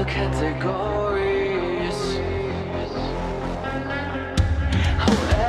the categories. However